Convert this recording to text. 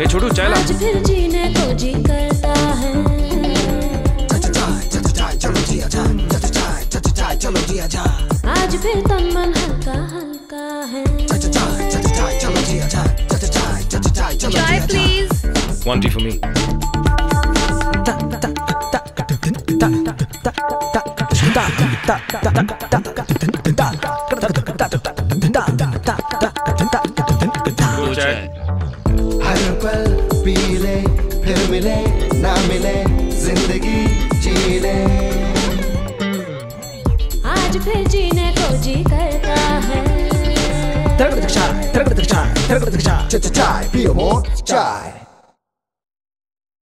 ए छोटू, चाय ला फिर जीने को जी करता है। आज फिर तन मन हल्का हल्का टी फॉर मी दो चाय हर पल पी ले फिर मिले ना मिले ज़िंदगी जी ले आज फिर जीने को जी करता है चाय पियो मोर चाय